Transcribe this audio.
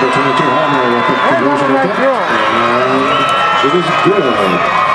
뭐 한번 전에 좀 화나요. 어, 네. 이것이 뭐예요?